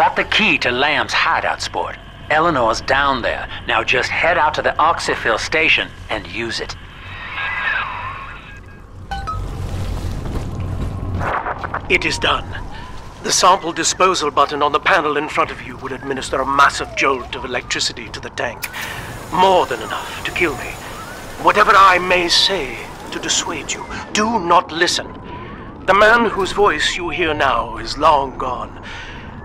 Got the key to Lamb's hideout sport. Eleanor's down there. Now just head out to the Oxyphil station and use it. It is done. The sample disposal button on the panel in front of you would administer a massive jolt of electricity to the tank. More than enough to kill me. Whatever I may say to dissuade you, do not listen. The man whose voice you hear now is long gone.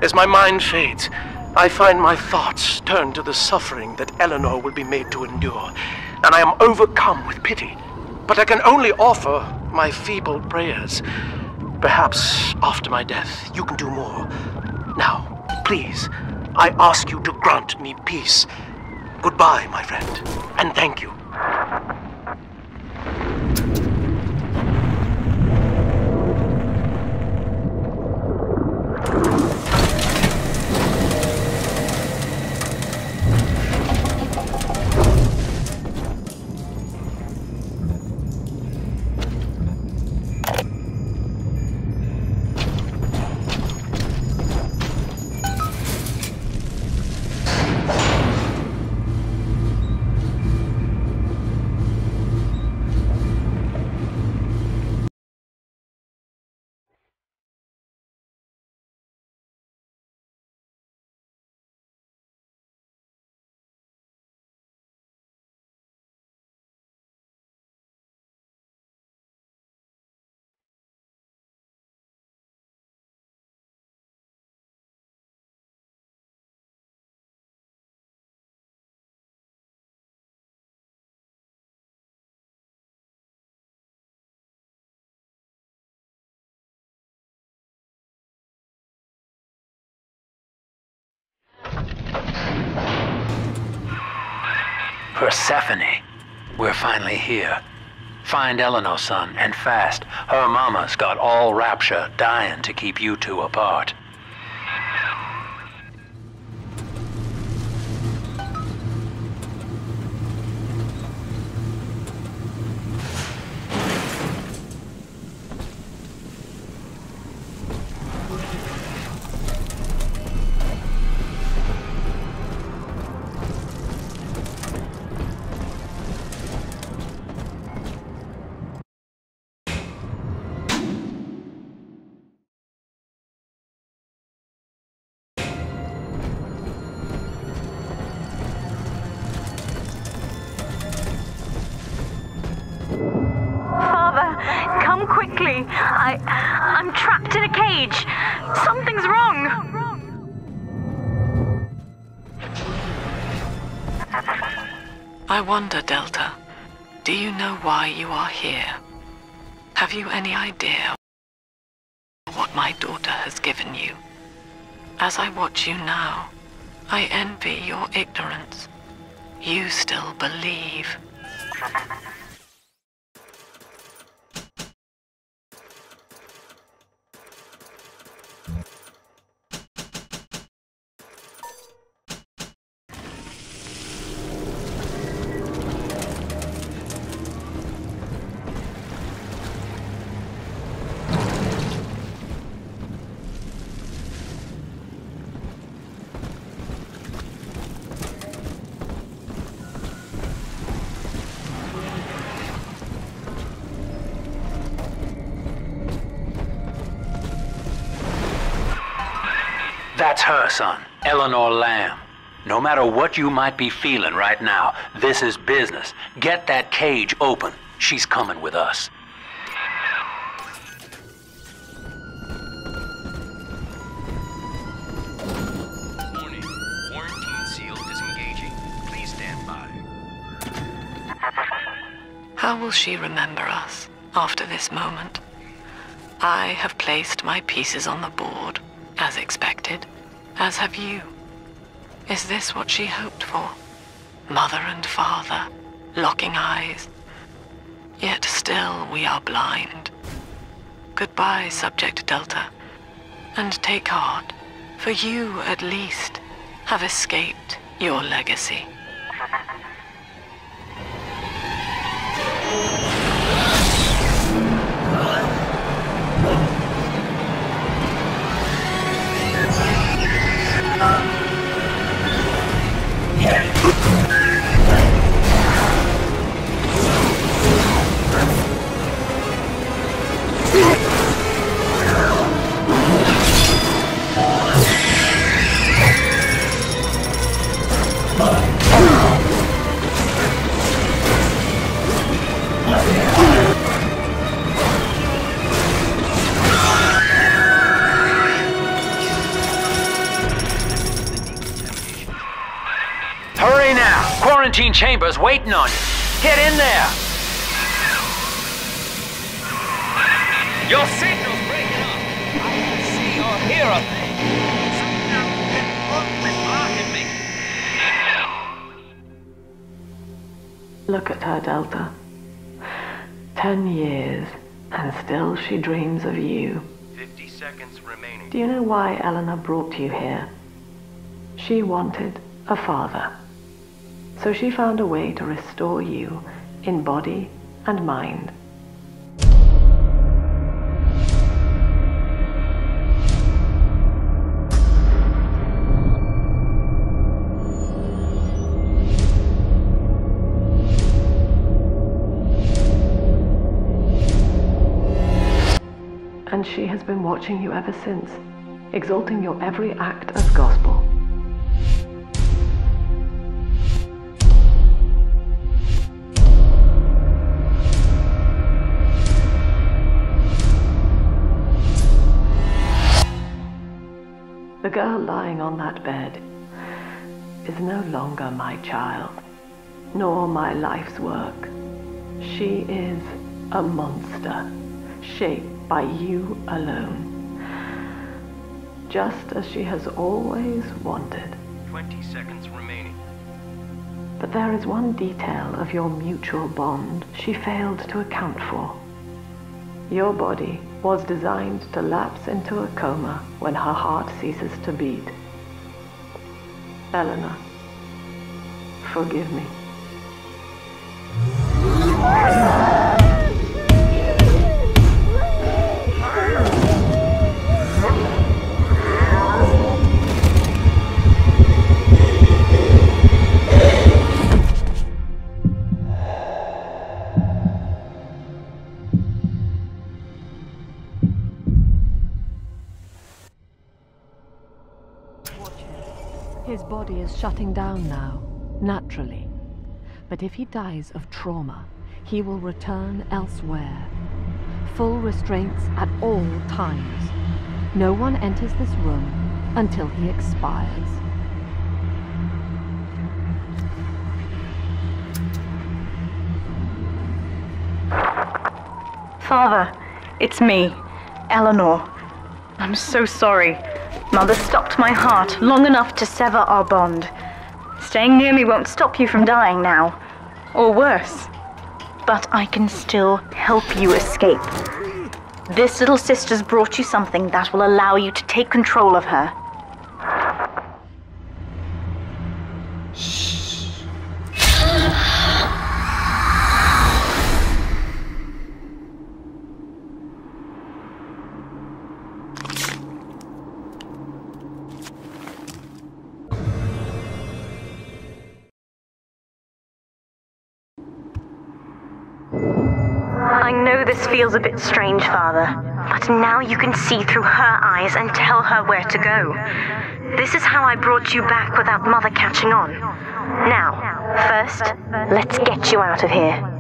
As my mind fades, I find my thoughts turn to the suffering that Eleanor will be made to endure, and I am overcome with pity. But I can only offer my feeble prayers. Perhaps after my death, you can do more. Now, please, I ask you to grant me peace. Goodbye, my friend, and thank you. Persephone, we're finally here. Find Eleanor, son, and fast. Her mama's got all rapture dying to keep you two apart. Cage. Something's wrong. I wonder, Delta, do you know why you are here? Have you any idea what my daughter has given you? As I watch you now, I envy your ignorance. You still believe. Son, Eleanor Lamb. No matter what you might be feeling right now, this is business. Get that cage open. She's coming with us. Warning. Quarantine seal disengaging. Please stand by. How will she remember us after this moment? I have placed my pieces on the board, as expected, as have you. Is this what she hoped for? Mother and father, locking eyes. Yet still we are blind. Goodbye, Subject Delta. And take heart, for you, at least, have escaped your legacy. Chambers waiting on you. Get in there! Your signal's breaking up. I can see or hear a thing. Something blocking me. Look at her, Delta. Ten years, and still she dreams of you. 50 seconds remaining. Do you know why Eleanor brought you here? She wanted a father. So she found a way to restore you in body and mind. And she has been watching you ever since, exalting your every act as gospel. Girl lying on that bed is no longer my child, nor my life's work. She is a monster, shaped by you alone. Just as she has always wanted. 20 seconds remaining. But there is one detail of your mutual bond she failed to account for. Your body was designed to lapse into a coma when her heart ceases to beat. Eleanor, forgive me. Is shutting down now, naturally. But if he dies of trauma, he will return elsewhere. Full restraints at all times. No one enters this room until he expires. Father, it's me, Eleanor. I'm so sorry. Mother stopped my heart long enough to sever our bond. Staying near me won't stop you from dying now. Or worse. But I can still help you escape. This little sister's brought you something that will allow you to take control of her. This feels a bit strange, Father, but now you can see through her eyes and tell her where to go. This is how I brought you back without Mother catching on. Now, first, let's get you out of here.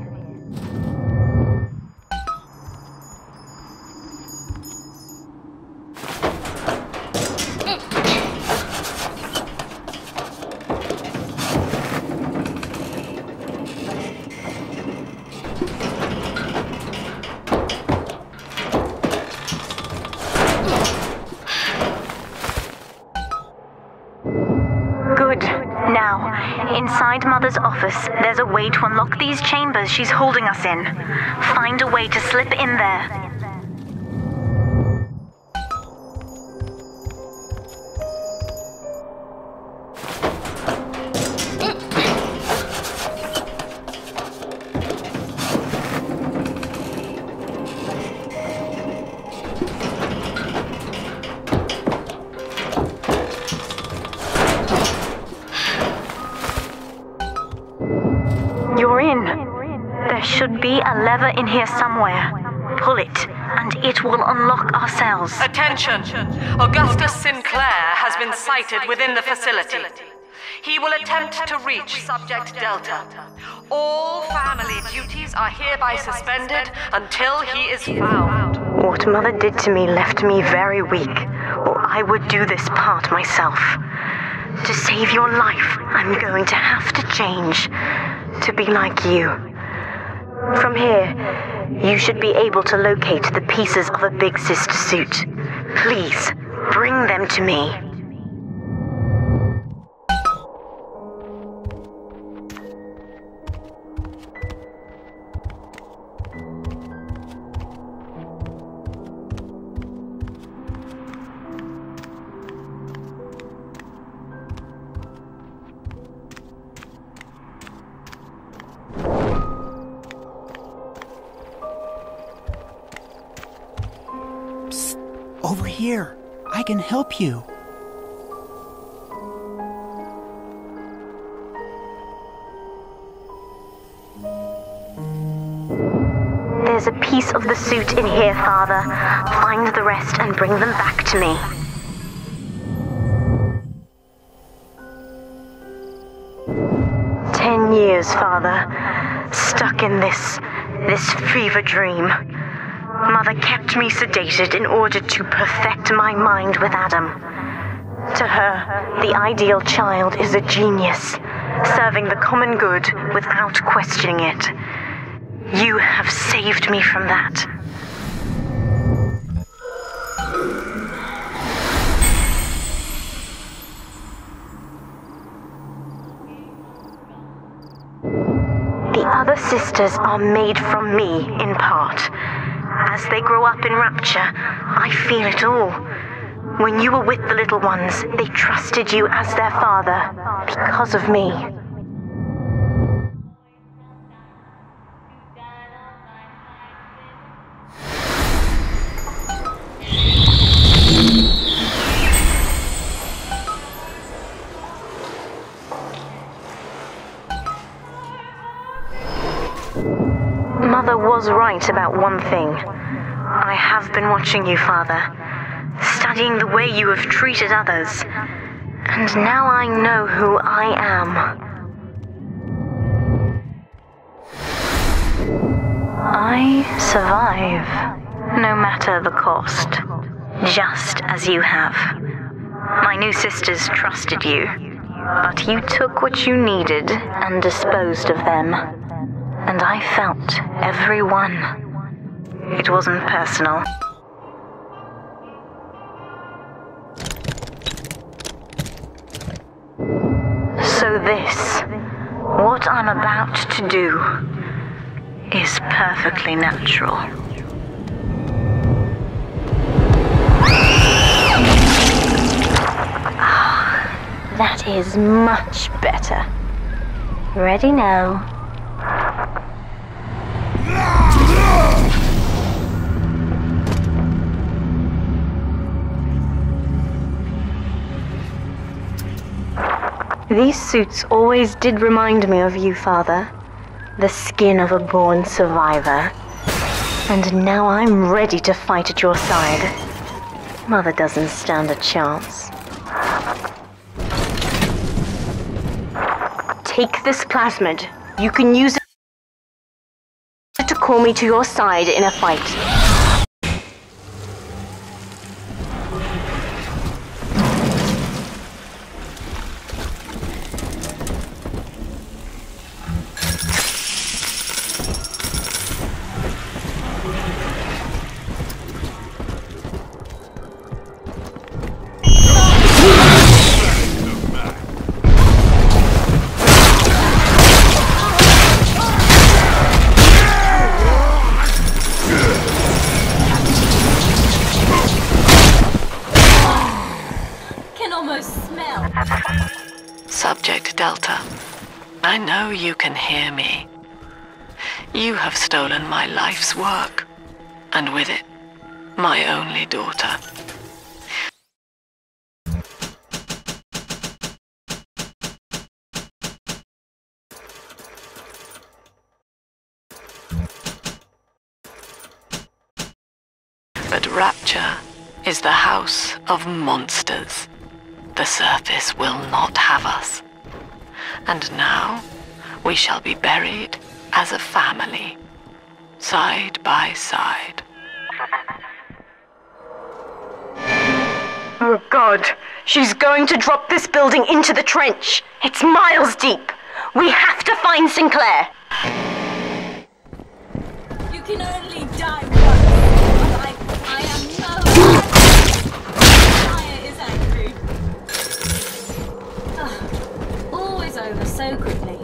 She's holding us in. Find a way to slip in there. Lever in here somewhere. Pull it, and it will unlock our cells. Attention! Augustus Sinclair has been sighted within the facility. He will attempt to reach Subject Delta. All family duties are hereby suspended until he is found. What Mother did to me left me very weak, or I would do this part myself. To save your life, I'm going to have to change to be like you. From here, you should be able to locate the pieces of a Big Sister suit. Please, bring them to me. Help you. There's a piece of the suit in here, Father. Find the rest and bring them back to me. Ten years, Father. Stuck in this. this fever dream. Mother kept me sedated in order to perfect my mind with Adam. To her, the ideal child is a genius, serving the common good without questioning it. You have saved me from that. The other sisters are made from me, in part. As they grow up in rapture, I feel it all. When you were with the little ones, they trusted you as their father because of me. Mother was right about one thing. Been watching you, Father, studying the way you have treated others, and now I know who I am. I survive, no matter the cost, just as you have. My new sisters trusted you, but you took what you needed and disposed of them. And I felt every one. It wasn't personal. This, what I'm about to do, is perfectly natural. Ah, that is much better. Ready now. These suits always did remind me of you, Father. The skin of a born survivor. And now I'm ready to fight at your side. Mother doesn't stand a chance. Take this plasmid. You can use it to call me to your side in a fight. I know you can hear me. You have stolen my life's work, and with it, my only daughter. But Rapture is the house of monsters. The surface will not have us. And now we shall be buried as a family, side by side. Oh god, she's going to drop this building into the trench. It's miles deep. We have to find Sinclair. You can only die once. So quickly.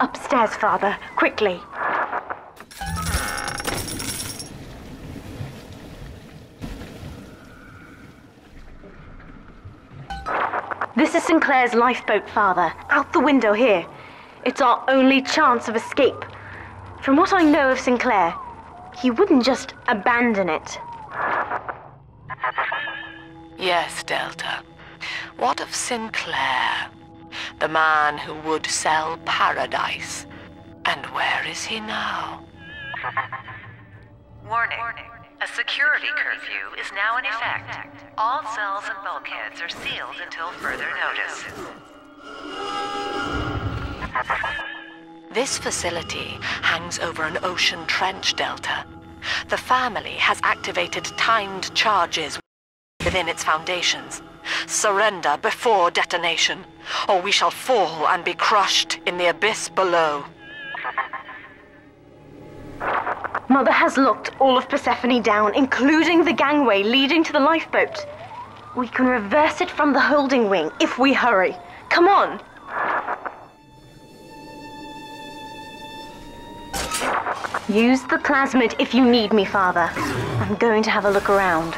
Upstairs, Father, quickly. This is Sinclair's lifeboat, Father. Out the window here. It's our only chance of escape. From what I know of Sinclair, he wouldn't just abandon it. Yes, Delta. What of Sinclair? The man who would sell paradise. And where is he now? Warning. A security curfew is now in effect. All cells and bulkheads are sealed until further notice. This facility hangs over an ocean trench delta. The family has activated timed charges within its foundations. Surrender before detonation, or we shall fall and be crushed in the abyss below. Mother has locked all of Persephone down, including the gangway leading to the lifeboat. We can reverse it from the holding wing if we hurry. Come on! Use the plasmid if you need me, Father. I'm going to have a look around.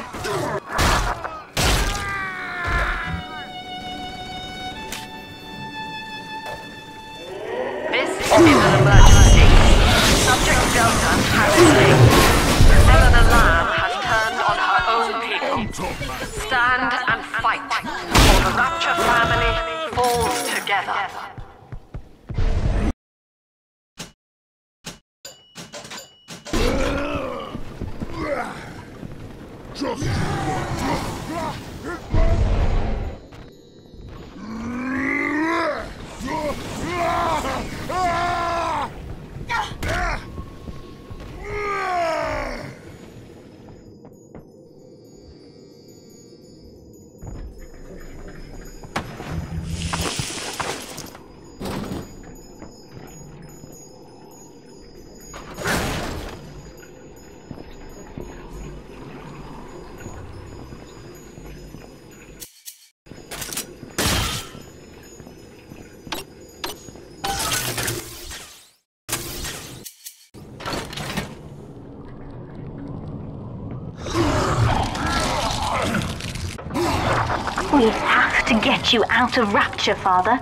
Get you out of Rapture, Father.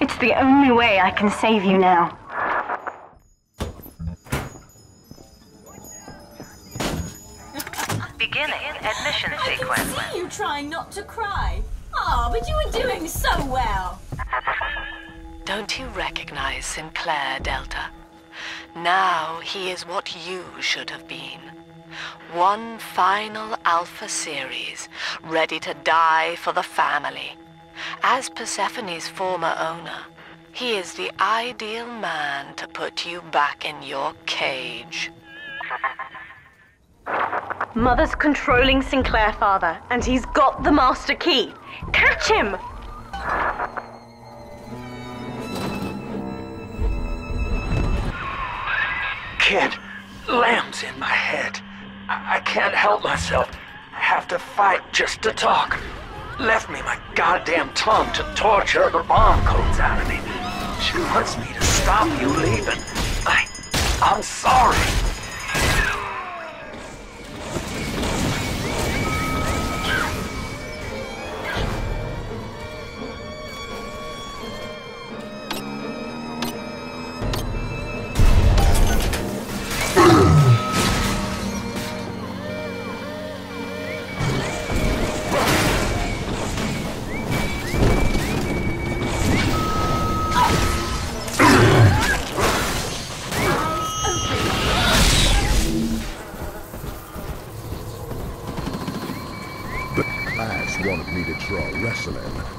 It's the only way I can save you now. Beginning admission sequence. I See you trying not to cry. Ah, but you were doing so well. Don't you recognize Sinclair, Delta? Now he is what you should have been. One final Alpha series, ready to die for the family. As Persephone's former owner, he is the ideal man to put you back in your cage. Mother's controlling Sinclair, Father, and he's got the master key. Catch him! Kid, Lamb's in my head. I, I can't help myself. I have to fight just to talk. Left me my goddamn tongue to torture the bomb codes out of me. She wants me to stop you leaving. I, I'm sorry.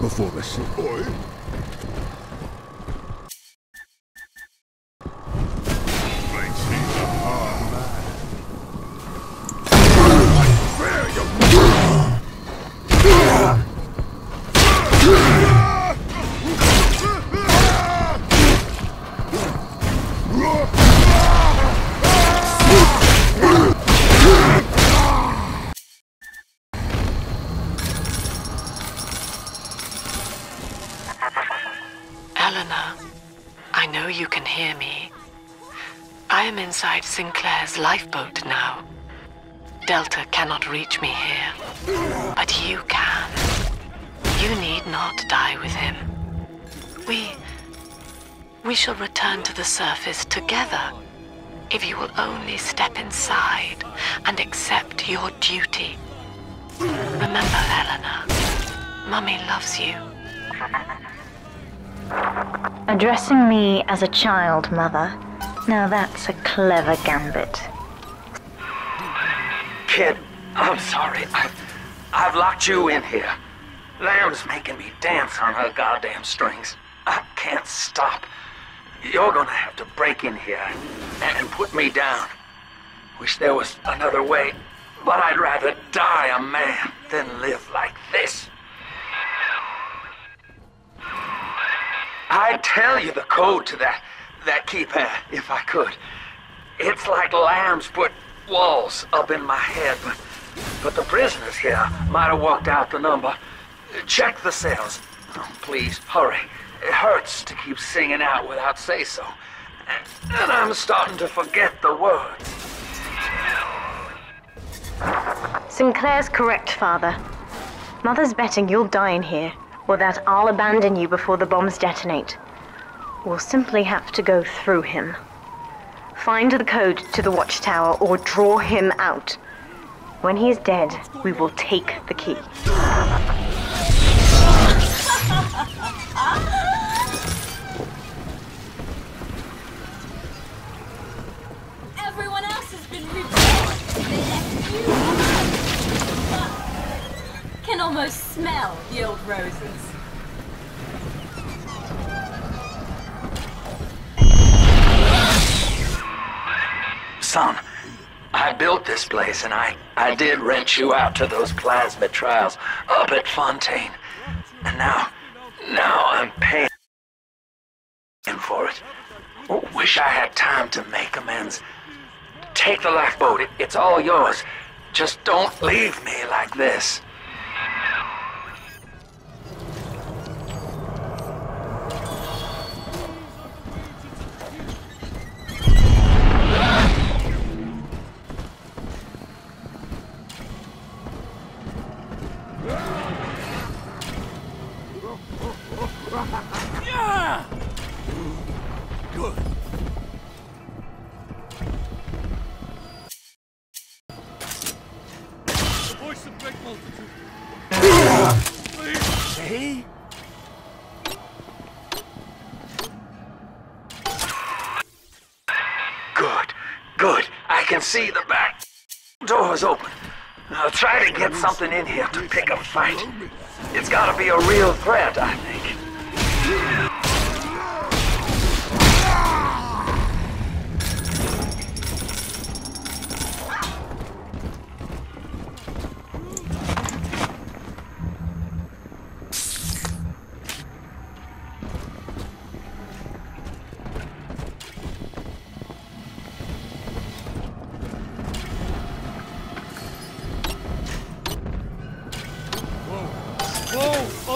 Before the shit. Oi! Eleanor, I know you can hear me. I am inside Sinclair's lifeboat now. Delta cannot reach me here, but you can. You need not die with him. We. We shall return to the surface together if you will only step inside and accept your duty. Remember, Eleanor, Mummy loves you. Addressing me as a child, Mother. Now that's a clever gambit. Kid, I'm sorry. I've, I've locked you in here. Lamb's making me dance on her goddamn strings. I can't stop. You're gonna have to break in here and put me down. Wish there was another way, but I'd rather die a man than live like this. I'd tell you the code to that that keypad if I could. It's like Lamb's put walls up in my head, but but the prisoners here might have walked out the number. Check the cells. Oh, please, hurry. It hurts to keep singing out without say so. And, and I'm starting to forget the words. Sinclair's correct, Father. Mother's betting you'll die in here, or that I'll abandon you before the bombs detonate. We'll simply have to go through him. Find the code to the watchtower or draw him out. When he is dead, we will take the key. almost smell the old roses. Son, I built this place and I, I did rent you out to those plasmid trials up at Fontaine. And now, now I'm paying for it. Wish I had time to make amends. Take the lifeboat. It, it's all yours. Just don't leave me like this. Yeah! Good. The voice of. Hey? Good, good. I can see the back door's open. I'll try to get something in here to pick a fight. It's gotta be a real threat, I think.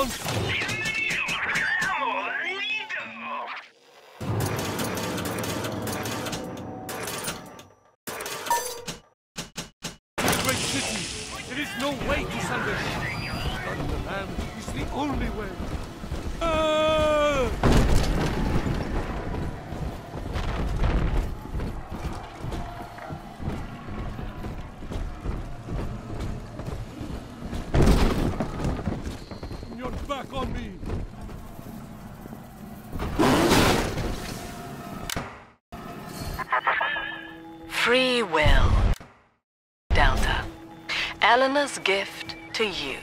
Whoa! Eleanor's gift to you.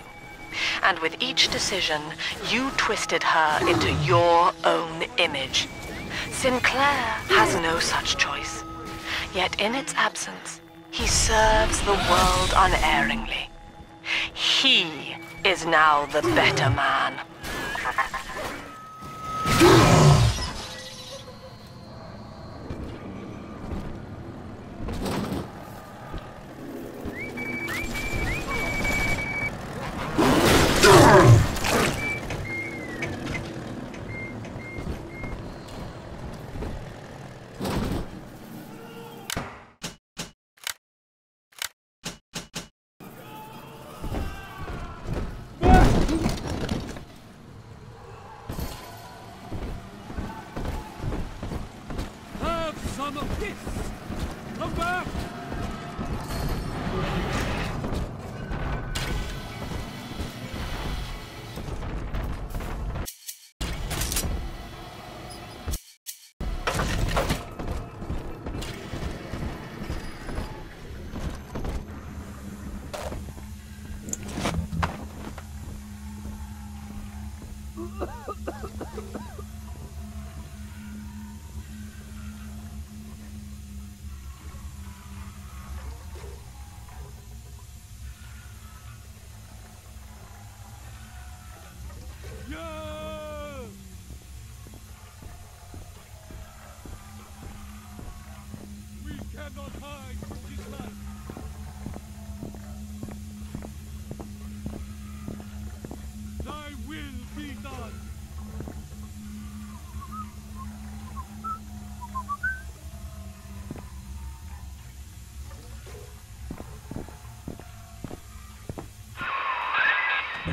And with each decision, you twisted her into your own image. Sinclair has no such choice. Yet in its absence, he serves the world unerringly. He is now the better man.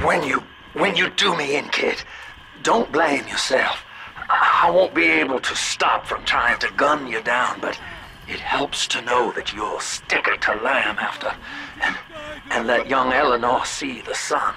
When you when you do me in, kid, don't blame yourself. I won't be able to stop from trying to gun you down, but it helps to know that you'll stick it to Lamb after and and let young Eleanor see the sun.